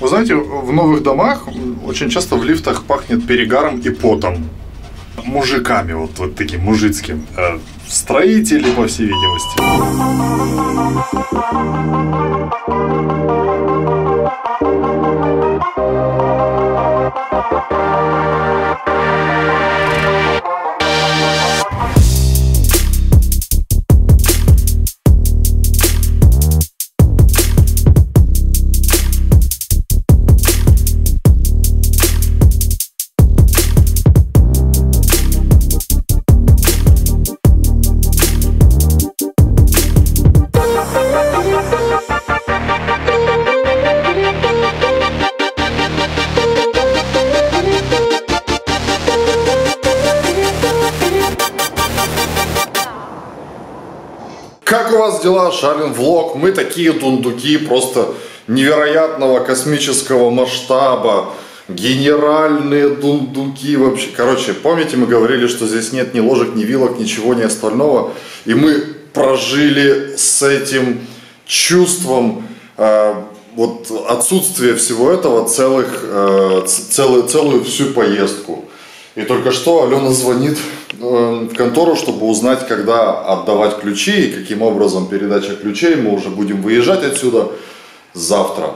Вы знаете, в новых домах очень часто в лифтах пахнет перегаром и потом. Мужиками, вот, вот таким мужицким. Э, Строители, по всей видимости. Как у вас дела, Шалин Влог? Мы такие дундуки просто невероятного космического масштаба. Генеральные дундуки вообще. Короче, помните, мы говорили, что здесь нет ни ложек, ни вилок, ничего, ни остального. И мы прожили с этим чувством э, вот отсутствия всего этого целых, э, целую, целую всю поездку. И только что Алена звонит э, в контору, чтобы узнать, когда отдавать ключи и каким образом передача ключей. Мы уже будем выезжать отсюда завтра.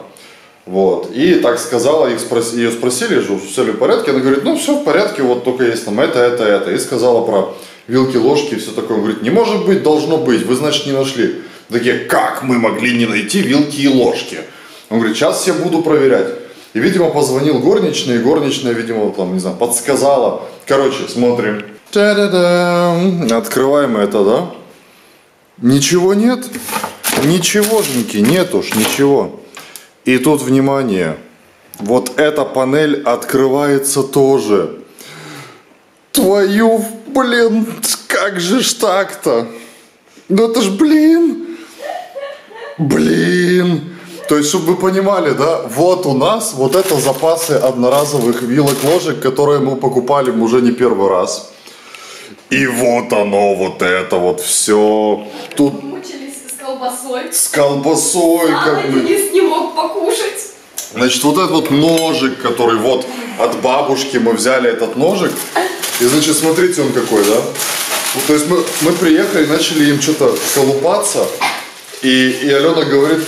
Вот. И так сказала, их спрос... ее спросили, что все ли в порядке. Она говорит, ну все в порядке, вот только есть там это, это, это. И сказала про вилки, ложки и все такое. Он говорит, не может быть, должно быть, вы значит не нашли. Такие, как мы могли не найти вилки и ложки? Он говорит, сейчас я буду проверять. И, видимо, позвонил горничная, и горничная, видимо, там, не знаю, подсказала. Короче, смотрим. Та-да-да. Открываем это, да? Ничего нет? Ничегошеньки, нет уж, ничего. И тут, внимание, вот эта панель открывается тоже. Твою, блин, как же ж так-то? Ну это ж, блин, блин. То есть, чтобы вы понимали, да, вот у нас вот это запасы одноразовых вилок, ложек, которые мы покупали уже не первый раз. И вот оно, вот это вот все. Тут Мучились с колбасой. с колбасой, А как бы. Денис не мог покушать. Значит, вот этот вот ножик, который вот от бабушки мы взяли этот ножик. И, значит, смотрите, он какой, да? Вот, то есть мы, мы приехали, начали им что-то колупаться. И, и Алена говорит,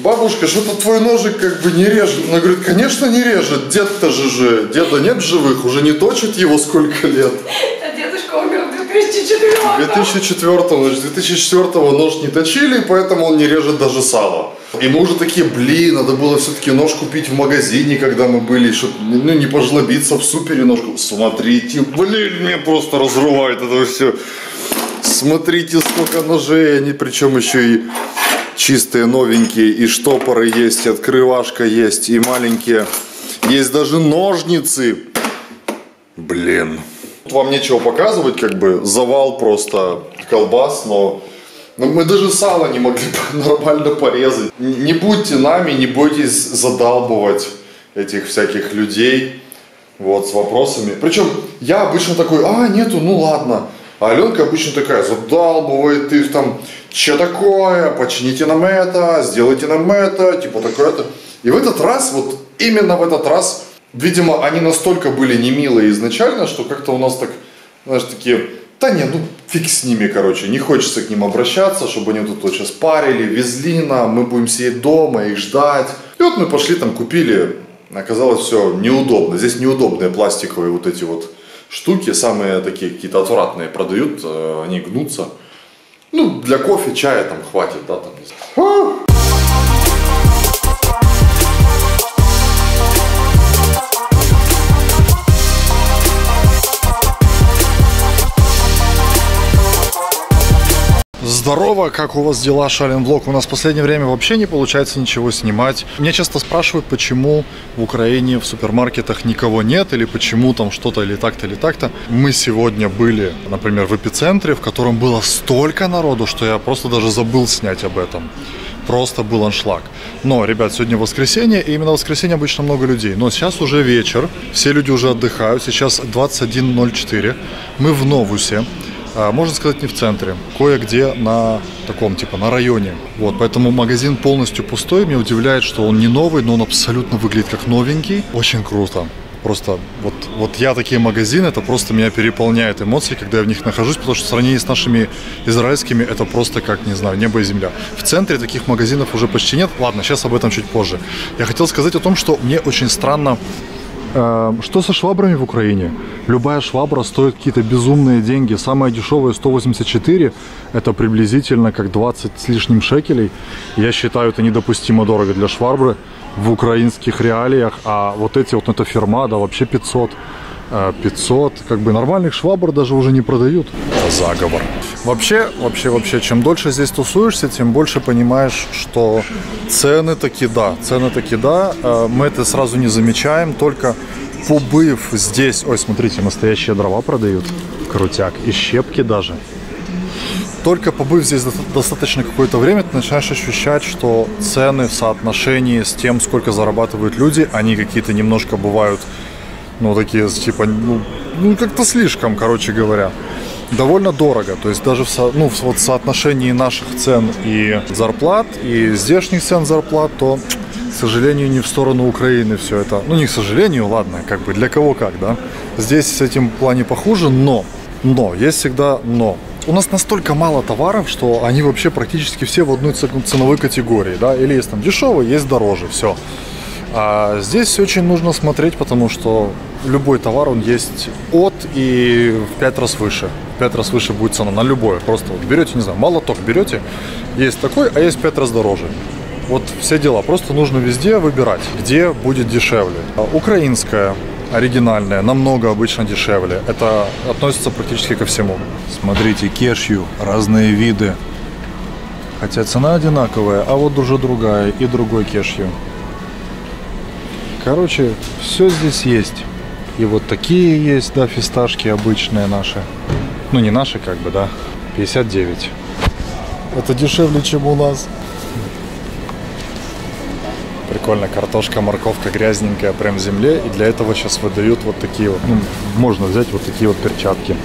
бабушка, что-то твой ножик как бы не режет. Она говорит, конечно не режет, дед-то же же, деда нет живых, уже не точит его сколько лет. А дедушка умер в 2004 В 2004, значит, 2004 нож не точили, поэтому он не режет даже сало. И мы уже такие, блин, надо было все-таки нож купить в магазине, когда мы были, чтобы ну, не пожлобиться в супере ножку. Смотрите, блин, меня просто разрывает это все. Смотрите, сколько ножей, они причем еще и чистые, новенькие, и штопоры есть, и открывашка есть, и маленькие. Есть даже ножницы. Блин. Вам нечего показывать, как бы завал просто колбас, но, но мы даже сало не могли нормально порезать. Не будьте нами, не бойтесь задалбывать этих всяких людей вот с вопросами. Причем я обычно такой, а нету, ну ладно. А Аленка обычно такая задалбывает их там, что такое, почините нам это, сделайте нам это, типа такое-то. И в этот раз, вот именно в этот раз, видимо, они настолько были немилые изначально, что как-то у нас так, знаешь, такие, да не, ну фиг с ними, короче, не хочется к ним обращаться, чтобы они тут вот сейчас парили, везли нам, мы будем сидеть дома, их ждать. И вот мы пошли там, купили, оказалось все неудобно. Здесь неудобные пластиковые вот эти вот штуки, самые такие какие-то отвратные продают, э, они гнутся. Ну, для кофе, чая там хватит, да, там. Здорово, как у вас дела, Шалин Блок? У нас в последнее время вообще не получается ничего снимать. Меня часто спрашивают, почему в Украине в супермаркетах никого нет, или почему там что-то или так-то, или так-то. Мы сегодня были, например, в эпицентре, в котором было столько народу, что я просто даже забыл снять об этом. Просто был аншлаг. Но, ребят, сегодня воскресенье, и именно в воскресенье обычно много людей. Но сейчас уже вечер, все люди уже отдыхают, сейчас 21.04. Мы в Новусе. А, можно сказать, не в центре, кое-где на таком, типа, на районе. Вот, поэтому магазин полностью пустой. Меня удивляет, что он не новый, но он абсолютно выглядит как новенький. Очень круто. Просто вот, вот я такие магазины, это просто меня переполняет эмоции, когда я в них нахожусь, потому что в сравнении с нашими израильскими это просто как, не знаю, небо и земля. В центре таких магазинов уже почти нет. Ладно, сейчас об этом чуть позже. Я хотел сказать о том, что мне очень странно что со швабрами в Украине? Любая швабра стоит какие-то безумные деньги. Самая дешевая 184, это приблизительно как 20 с лишним шекелей. Я считаю, это недопустимо дорого для швабры в украинских реалиях. А вот эти вот, это ферма, вообще 500. 500, как бы нормальных швабр даже уже не продают. Заговор. Вообще, вообще, вообще, чем дольше здесь тусуешься, тем больше понимаешь, что цены таки да, цены таки да. Э, мы это сразу не замечаем, только побыв здесь, ой, смотрите, настоящие дрова продают, крутяк, и щепки даже. Только побыв здесь достаточно какое-то время, ты начинаешь ощущать, что цены в соотношении с тем, сколько зарабатывают люди, они какие-то немножко бывают ну, такие, типа, ну, ну как-то слишком, короче говоря. Довольно дорого, то есть даже в, ну, в вот соотношении наших цен и зарплат, и здешних цен зарплат, то, к сожалению, не в сторону Украины все это. Ну, не к сожалению, ладно, как бы для кого как, да. Здесь с этим плане похуже, но, но, есть всегда но. У нас настолько мало товаров, что они вообще практически все в одной ценовой категории, да, или есть там дешевые, есть дороже, все. А здесь очень нужно смотреть, потому что любой товар, он есть от и в 5 раз выше. В 5 раз выше будет цена на любое. Просто вот берете, не знаю, молоток берете, есть такой, а есть в 5 раз дороже. Вот все дела. Просто нужно везде выбирать, где будет дешевле. Украинская, оригинальная, намного обычно дешевле. Это относится практически ко всему. Смотрите, кешью, разные виды. Хотя цена одинаковая, а вот уже другая и другой кешью. Короче, все здесь есть. И вот такие есть, да, фисташки обычные наши. Ну, не наши, как бы, да. 59. Это дешевле, чем у нас. Прикольно, картошка, морковка грязненькая прям в земле. И для этого сейчас выдают вот такие вот, ну, можно взять вот такие вот перчатки,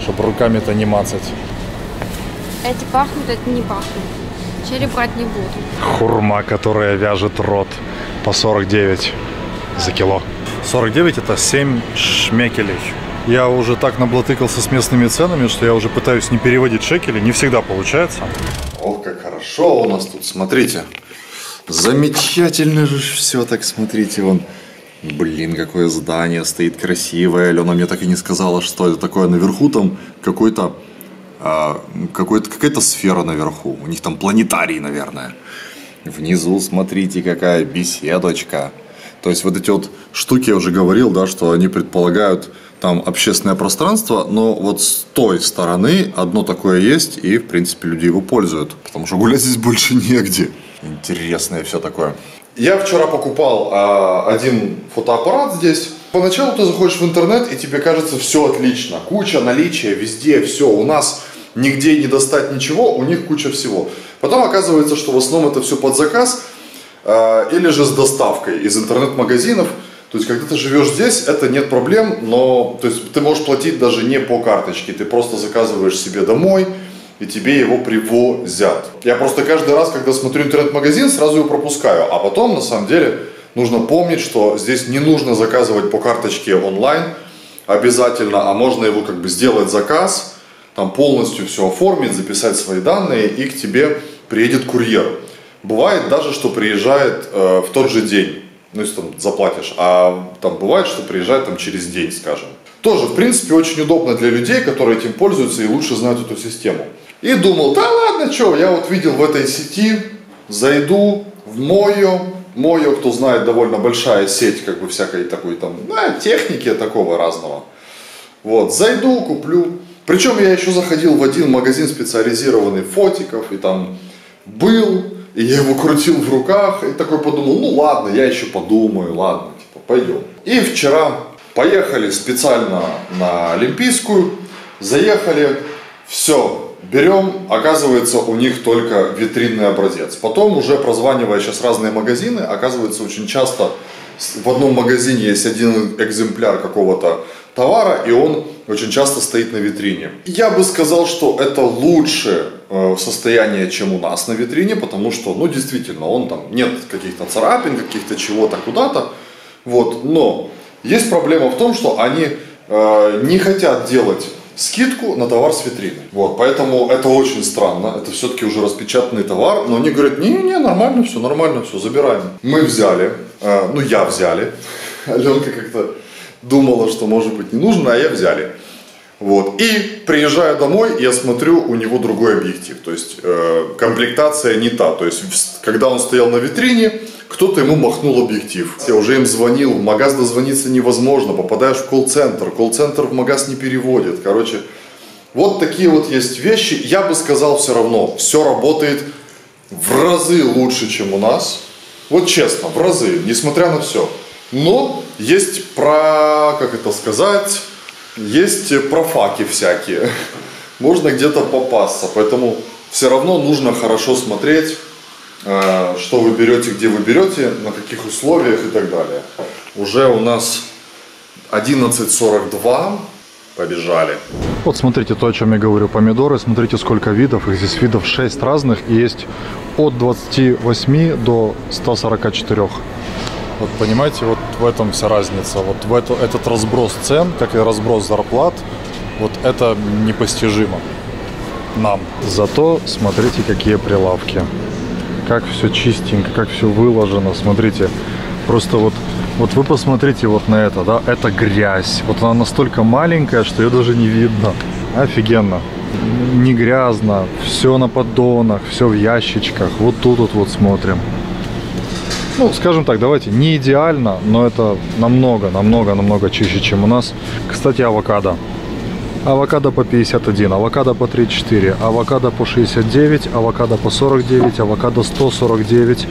чтобы руками-то не мацать. Эти пахнут, это не пахнут. Черри брать не буду. Хурма, которая вяжет рот по 49 за кило. 49 это 7 шмекелей. Я уже так наблатыкался с местными ценами, что я уже пытаюсь не переводить шекели, не всегда получается. Ох, как хорошо у нас тут, смотрите. Замечательно же все так, смотрите, вон. Блин, какое здание стоит красивое. Алена мне так и не сказала, что это такое наверху, там какой-то а, какой-то, какая-то сфера наверху. У них там планетарий, наверное. Внизу, смотрите, какая беседочка. То есть вот эти вот штуки, я уже говорил, да, что они предполагают там общественное пространство, но вот с той стороны одно такое есть, и, в принципе, люди его пользуют, потому что гулять здесь больше негде. Интересное все такое. Я вчера покупал а, один фотоаппарат здесь. Поначалу ты заходишь в интернет, и тебе кажется все отлично. Куча наличия везде, все. У нас нигде не достать ничего, у них куча всего. Потом оказывается, что в основном это все под заказ – или же с доставкой из интернет-магазинов. То есть, когда ты живешь здесь, это нет проблем, но то есть, ты можешь платить даже не по карточке, ты просто заказываешь себе домой, и тебе его привозят. Я просто каждый раз, когда смотрю интернет-магазин, сразу его пропускаю. А потом, на самом деле, нужно помнить, что здесь не нужно заказывать по карточке онлайн обязательно, а можно его как бы сделать заказ, там полностью все оформить, записать свои данные, и к тебе приедет курьер. Бывает даже, что приезжает э, в тот же день, ну если там заплатишь, а там бывает, что приезжает там через день, скажем. Тоже, в принципе, очень удобно для людей, которые этим пользуются и лучше знают эту систему. И думал, да ладно, что, я вот видел в этой сети, зайду в Мойо, Мойо, кто знает, довольно большая сеть, как бы всякой такой там, ну, техники такого разного. Вот, зайду, куплю. Причем я еще заходил в один магазин специализированный фотиков, и там был, и я его крутил в руках и такой подумал, ну ладно, я еще подумаю, ладно, типа, пойдем. И вчера поехали специально на Олимпийскую, заехали, все, берем, оказывается, у них только витринный образец. Потом уже прозванивая сейчас разные магазины, оказывается, очень часто в одном магазине есть один экземпляр какого-то товара, и он очень часто стоит на витрине. Я бы сказал, что это лучше э, состояние, чем у нас на витрине, потому что, ну, действительно, он там, нет каких-то царапин, каких-то чего-то куда-то, вот, но есть проблема в том, что они э, не хотят делать скидку на товар с витрины. Вот, поэтому это очень странно. Это все-таки уже распечатанный товар. Но они говорят, не-не, нормально все, нормально все, забираем. Мы взяли, э, ну я взяли. Аленка как-то думала, что может быть не нужно, а я взяли. Вот. И приезжая домой, я смотрю, у него другой объектив. То есть э, комплектация не та. То есть, когда он стоял на витрине, кто-то ему махнул объектив. Я уже им звонил, в магаз дозвониться невозможно. Попадаешь в колл-центр, колл-центр в магаз не переводит. Короче, вот такие вот есть вещи. Я бы сказал все равно, все работает в разы лучше, чем у нас. Вот честно, в разы, несмотря на все. Но есть про, как это сказать, есть профаки всякие. Можно где-то попасться. Поэтому все равно нужно хорошо смотреть, э, что вы берете, где вы берете, на каких условиях и так далее. Уже у нас 11.42. Побежали. Вот смотрите то, о чем я говорю. Помидоры, смотрите, сколько видов. Их здесь видов 6 разных. И есть от 28 до 144. Вот понимаете, вот в этом вся разница. Вот в это, этот разброс цен, как и разброс зарплат, вот это непостижимо нам. Зато смотрите, какие прилавки. Как все чистенько, как все выложено. Смотрите, просто вот, вот вы посмотрите вот на это, да, это грязь. Вот она настолько маленькая, что ее даже не видно. Офигенно. Не грязно, все на поддонах, все в ящичках. Вот тут вот, вот смотрим. Ну, скажем так, давайте, не идеально, но это намного, намного, намного чище, чем у нас. Кстати, авокадо. Авокадо по 51, авокадо по 34, авокадо по 69, авокадо по 49, авокадо 149,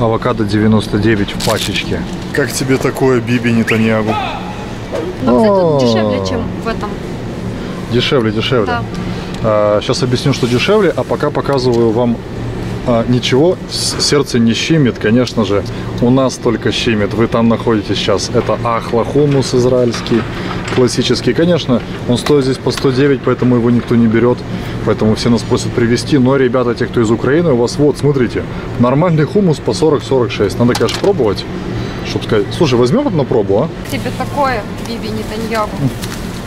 авокадо 99 в пачечке. Как тебе такое, Биби Нетаньягу? Но, О. дешевле, чем в этом. Дешевле, дешевле. Да. сейчас объясню, что дешевле, а пока показываю вам а, ничего, сердце не щемит, конечно же, у нас только щемит. Вы там находитесь сейчас. Это ахла хумус израильский, классический. Конечно, он стоит здесь по 109, поэтому его никто не берет. Поэтому все нас просят привезти. Но, ребята, те, кто из Украины, у вас вот, смотрите, нормальный хумус по 40-46. Надо, конечно, пробовать, чтобы сказать, слушай, возьмем вот на пробу, а? Тебе такое, Биби Нетаньягу.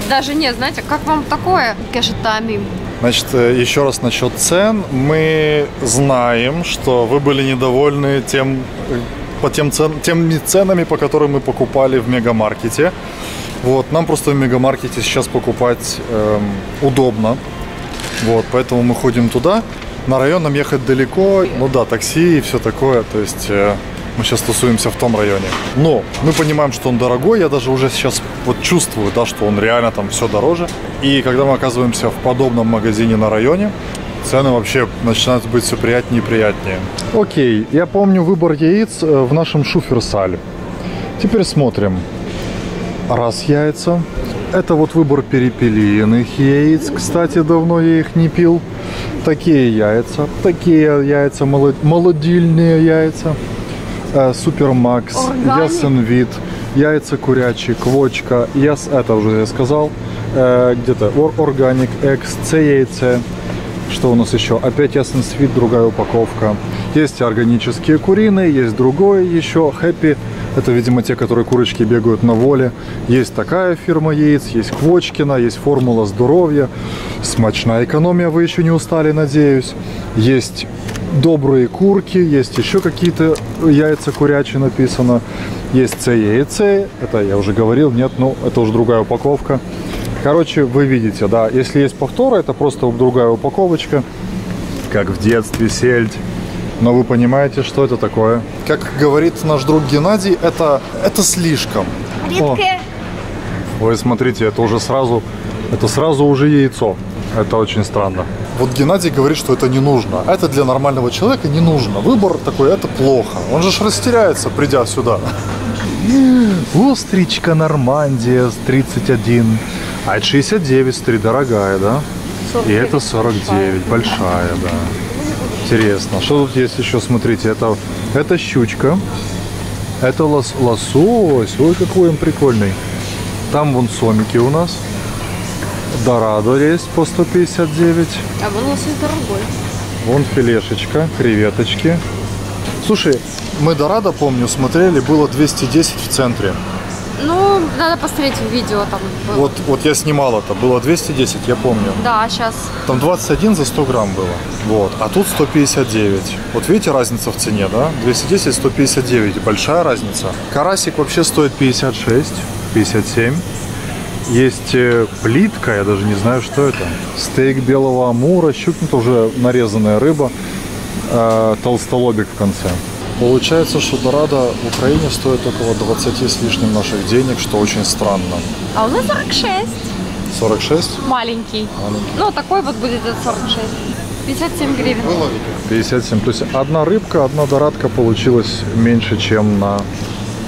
Даже не, знаете, как вам такое? Кашетами. Значит, э, еще раз насчет цен. Мы знаем, что вы были недовольны тем, э, по тем цен, теми ценами, по которым мы покупали в мегамаркете. Вот, нам просто в мегамаркете сейчас покупать эм, удобно. Вот, поэтому мы ходим туда. На район нам ехать далеко, ну да, такси и все такое. То есть э, мы сейчас тусуемся в том районе. Но мы понимаем, что он дорогой. Я даже уже сейчас вот чувствую, да, что он реально там все дороже. И когда мы оказываемся в подобном магазине на районе, цены вообще начинают быть все приятнее и приятнее. Окей, я помню выбор яиц э, в нашем шуферсале. Теперь смотрим. Раз яйца. Это вот выбор перепелиных яиц. Кстати, давно я их не пил. Такие яйца. Такие яйца, молод- молодильные яйца. Э, Супермакс, Органик. ясен вид, яйца курячие, квочка, яс, это уже я сказал, Э, где-то ор- органик, це яйце, что у нас еще? Опять ясен свит, другая упаковка. Есть органические куриные, есть другое еще, хэппи. Это, видимо, те, которые курочки бегают на воле. Есть такая фирма яиц, есть Квочкина, есть формула здоровья. Смачная экономия, вы еще не устали, надеюсь. Есть добрые курки, есть еще какие-то яйца курячие написано. Есть це яйце, это я уже говорил, нет, ну это уже другая упаковка. Короче, вы видите, да, если есть повторы, это просто другая упаковочка, как в детстве сельдь. Но вы понимаете, что это такое? Как говорит наш друг Геннадий, это, это слишком. О, Ой, смотрите, это уже сразу, это сразу уже яйцо. Это очень странно. Вот Геннадий говорит, что это не нужно. А Это для нормального человека не нужно. Выбор такой, это плохо. Он же ж растеряется, придя сюда. Остричка Нормандия с 31. А это 69, смотри, дорогая, да? И это 49, большая, да. Интересно. Что тут есть еще? Смотрите, это, это щучка. Это лос, лосось. Ой, какой он прикольный. Там вон сомики у нас. Дорадо есть по 159. А вон лосось дорогой. Вон филешечка, креветочки. Слушай, мы Дорадо, помню, смотрели, было 210 в центре. Ну, надо посмотреть видео там. было. Вот, вот я снимал это, было 210, я помню. Да, сейчас. Там 21 за 100 грамм было. Вот. А тут 159. Вот видите разница в цене, да? 210, 159. Большая разница. Карасик вообще стоит 56, 57. Есть э, плитка, я даже не знаю, что это. Стейк белого амура, щукнута уже нарезанная рыба, э, толстолобик в конце. Получается, что Дорадо в Украине стоит около 20 с лишним наших денег, что очень странно. А у нас 46. 46? Маленький. Ну, такой вот будет это 46. 57 гривен. 57. То есть одна рыбка, одна дорадка получилась меньше, чем на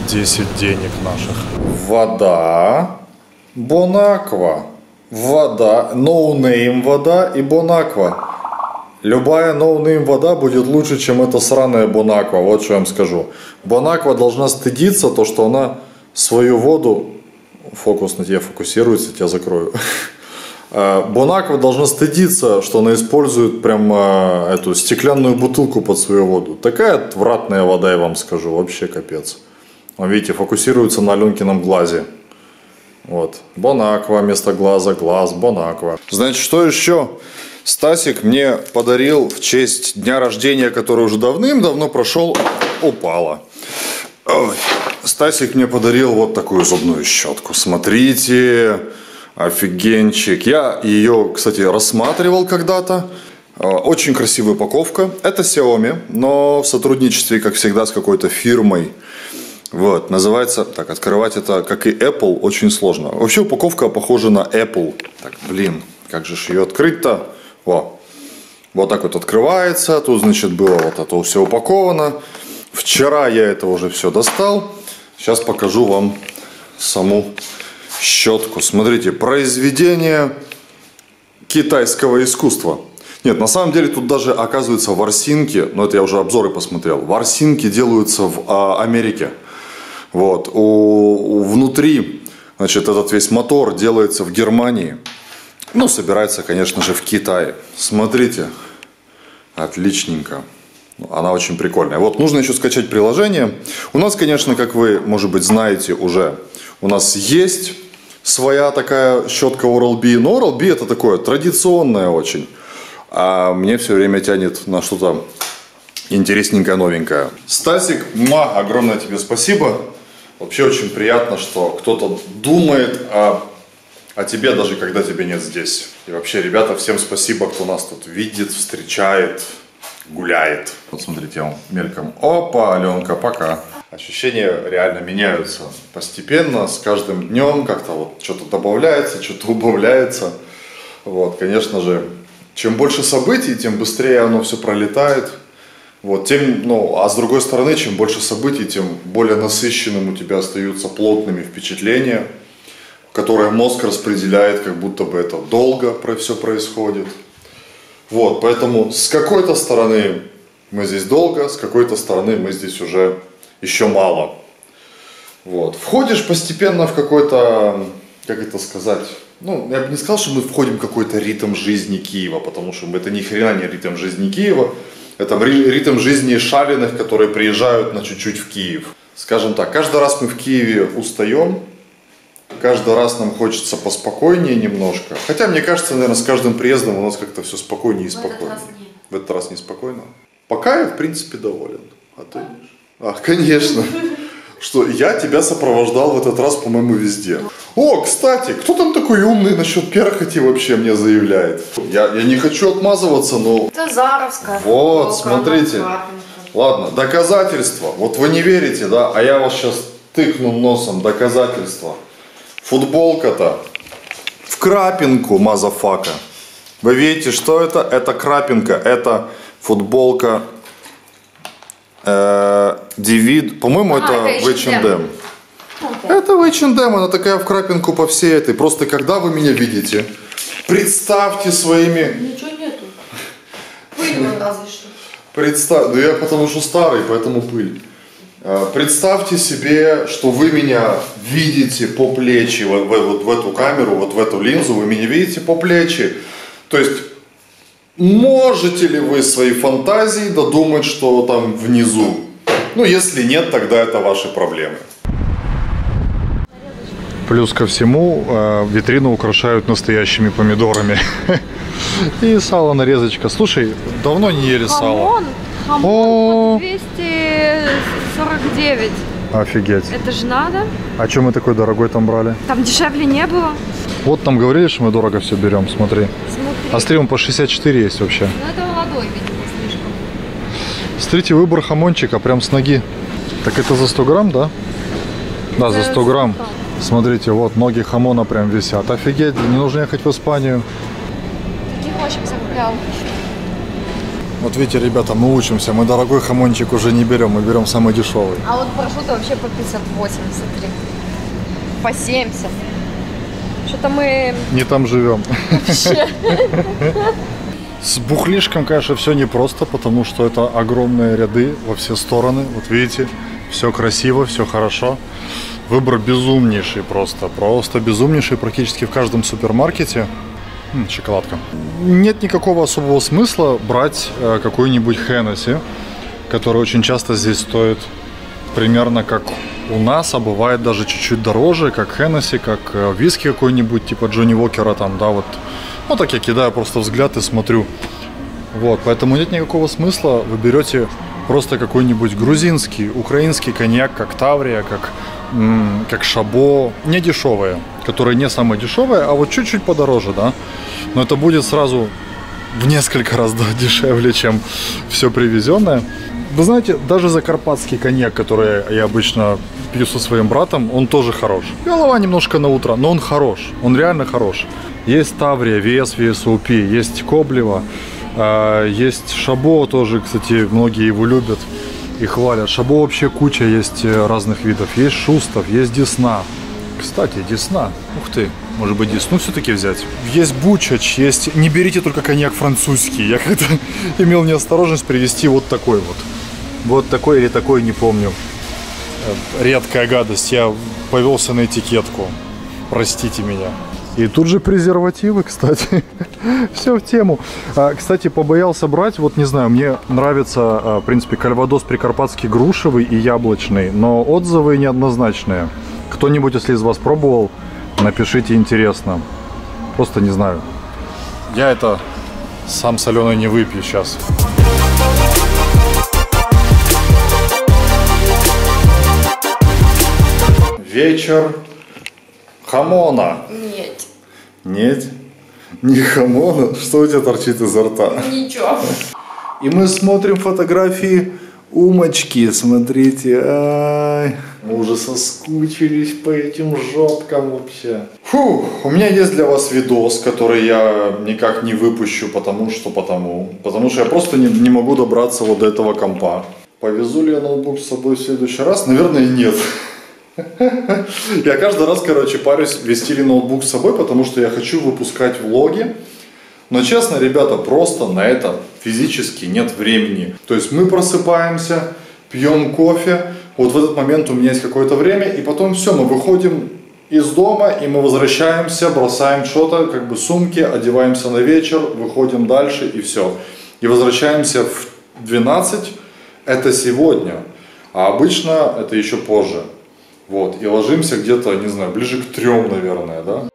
10 денег наших. Вода, BonAqua. Вода, no-name вода и BonAqua. Любая no-name вода будет лучше, чем эта сраная BonAqua, вот что я вам скажу. BonAqua должна стыдиться то, что она свою воду, фокус на тебя фокусируется, тебя закрою. А, Бонаква должна стыдиться, что она использует прям а, эту стеклянную бутылку под свою воду. Такая отвратная вода, я вам скажу, вообще капец. Видите, фокусируется на Аленкином глазе. Вот. Бонаква вместо глаза, глаз, Бонаква. Значит, что еще? Стасик мне подарил в честь дня рождения, который уже давным-давно прошел, упала. Ой. Стасик мне подарил вот такую зубную щетку. Смотрите, офигенчик. Я ее, кстати, рассматривал когда-то. А, Очень красивая упаковка. Это Xiaomi, но в сотрудничестве, как всегда, с какой-то фирмой. Вот, называется, так, открывать это, как и Apple, очень сложно. Вообще упаковка похожа на Apple. Так, блин, как же ее открыть-то? О, вот так вот открывается, тут, значит, было вот это все упаковано. Вчера я это уже все достал. Сейчас покажу вам саму щетку. Смотрите, произведение китайского искусства. Нет, на самом деле тут даже оказывается ворсинки, но это я уже обзоры посмотрел, ворсинки делаются в а, Америке. Вот, у, у- внутри, значит, этот весь мотор делается в Германии. Ну, собирается, конечно же, в Китае. Смотрите, отличненько. Она очень прикольная. Вот, нужно еще скачать приложение. У нас, конечно, как вы, может быть, знаете уже, у нас есть своя такая щетка Oral-B. Но Oral-B это такое традиционное очень. А мне все время тянет на что-то интересненькое, новенькое. Стасик, ма, огромное тебе спасибо. Вообще очень приятно, что кто-то думает о, о тебе, даже когда тебя нет здесь. И вообще, ребята, всем спасибо, кто нас тут видит, встречает, гуляет. Вот смотрите, я вам мельком. Опа, Аленка, пока. Ощущения реально меняются постепенно, с каждым днем как-то вот что-то добавляется, что-то убавляется. Вот, конечно же, чем больше событий, тем быстрее оно все пролетает. Вот, тем, ну, а с другой стороны, чем больше событий, тем более насыщенным у тебя остаются плотными впечатления, которые мозг распределяет, как будто бы это долго про все происходит. Вот, поэтому с какой-то стороны мы здесь долго, с какой-то стороны мы здесь уже еще мало. Вот. Входишь постепенно в какой-то, как это сказать, ну, я бы не сказал, что мы входим в какой-то ритм жизни Киева, потому что это ни хрена не ритм жизни Киева, это ри- ритм жизни шаленых, которые приезжают на чуть-чуть в Киев. Скажем так, каждый раз мы в Киеве устаем, каждый раз нам хочется поспокойнее немножко. Хотя, мне кажется, наверное, с каждым приездом у нас как-то все спокойнее и спокойнее. В этот раз неспокойно. Пока я, в принципе, доволен. А ты? А, конечно. Что я тебя сопровождал в этот раз, по-моему, везде. О, кстати, кто там такой умный насчет перхоти вообще мне заявляет? Я, я не хочу отмазываться, но... Тазаровская. Вот, футболка, смотрите. Ладно, доказательства. Вот вы не верите, да? А я вас сейчас тыкну носом. Доказательства. Футболка-то в крапинку, motherfucker. Вы видите, что это? Это крапинка. Это футболка Девид. По-моему, А, это это H&M. Это в H&M, она такая в крапинку по всей этой. Просто когда вы меня видите, представьте своими... Ничего нету. Пыль разве что. Представь, ну я потому что старый, поэтому пыль. Э, Представьте себе, что вы меня видите по плечи, вот, вот в эту камеру, вот в эту линзу, вы меня видите по плечи. То есть, можете ли вы своей фантазией додумать, что там внизу? Ну, если нет, тогда это ваши проблемы. Плюс ко всему, э, витрину украшают настоящими помидорами. И сало нарезочка. Слушай, давно не ели сало. Хамон, хамон О. по 249. Офигеть. Это же надо. А чем мы такой дорогой там брали? Там дешевле не было. Вот нам говорили, что мы дорого все берем, смотри. Смотри. А смотри, он по 64 есть вообще. Ну это молодой, видимо, слишком. Смотрите, выбор хамончика прям с ноги. Так это за 100 грамм, да? Да, за За 100 грамм. 100 грамм. Смотрите, вот ноги хамона прям висят. Офигеть, не нужно ехать в Испанию. Таких очень закуплял. Вот видите, ребята, мы учимся. Мы дорогой хамончик уже не берем, мы берем самый дешевый. А вот прошута вообще по 58, смотри. По 70. Что-то мы Не там живем. вообще... С бухлишком, конечно, все непросто, потому что это огромные ряды во все стороны. Вот видите, все красиво, все хорошо. Выбор безумнейший просто, просто безумнейший практически в каждом супермаркете. Шоколадка. Нет никакого особого смысла брать э, какой-нибудь Хеннесси, который очень часто здесь стоит примерно как у нас, а бывает даже чуть-чуть дороже, как Хеннесси, как э, виски какой-нибудь, типа Джонни Уокера там, да, вот. Ну, так я кидаю просто взгляд и смотрю. Вот, поэтому нет никакого смысла. Вы берете просто какой-нибудь грузинский, украинский коньяк, как Таврия, как, как Шабо, не дешевые, которые не самые дешевые, а вот чуть-чуть подороже, да. Но это будет сразу в несколько раз да, дешевле, чем все привезенное. Вы знаете, даже закарпатский коньяк, который я обычно пью со своим братом, он тоже хорош. Голова немножко на утро, но он хорош. Он реально хорош. Есть Таврия, VS, VSOP, есть Коблева, э, есть Шабо тоже, кстати, многие его любят и хвалят. Шабо вообще куча есть э, разных видов. Есть Шустов, есть Десна. Кстати, Десна. Ух ты, может быть Десну все-таки взять? Есть Бучач, есть... Не берите только коньяк французский. Я как-то имел неосторожность привезти вот такой вот. Вот такой или такой, не помню. Э, Редкая гадость. Я повелся на этикетку. Простите меня. И тут же презервативы, кстати. Все в тему. А, Кстати, побоялся брать, вот не знаю, мне нравится, а, в принципе, кальвадос прикарпатский грушевый и яблочный, но отзывы неоднозначные. Кто-нибудь, если из вас пробовал, напишите интересно. Просто не знаю. Я это сам соленый не выпью сейчас. Вечер хамона. Нет. Не хамона? Что у тебя торчит изо рта? Ничего. И мы смотрим фотографии Умочки, смотрите. Ай. Мы уже соскучились по этим жопкам вообще. Фу, у меня есть для вас видос, который я никак не выпущу, потому что потому. Потому что я просто не, не могу добраться вот до этого компа. Повезу ли я ноутбук с собой в следующий раз? Наверное, нет. Я каждый раз, короче, парюсь вести ли ноутбук с собой, потому что я хочу выпускать влоги. Но честно, ребята, просто на это физически нет времени. То есть мы просыпаемся, пьем кофе, вот в этот момент у меня есть какое-то время, и потом все, мы выходим из дома, и мы возвращаемся, бросаем что-то, как бы сумки, одеваемся на вечер, выходим дальше, и все. И возвращаемся в 12, это сегодня, а обычно это еще позже. Вот, и ложимся где-то, не знаю, ближе к трем, наверное, да?